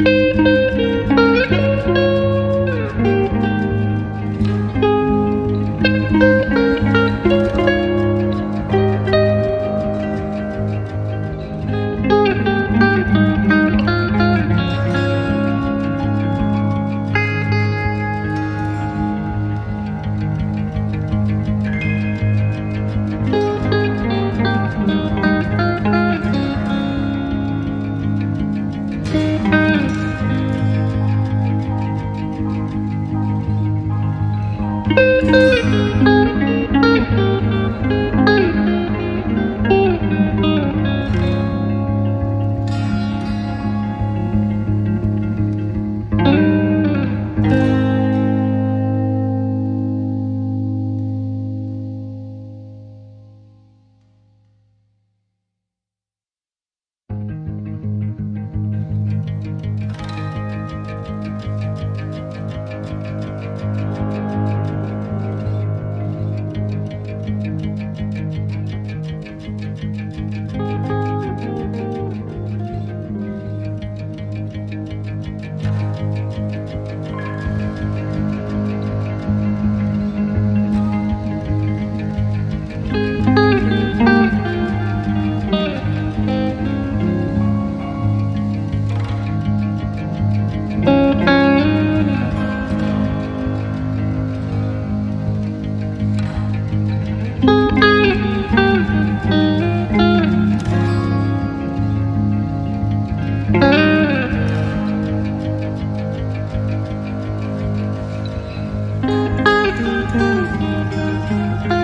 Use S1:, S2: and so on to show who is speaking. S1: Música Thank you.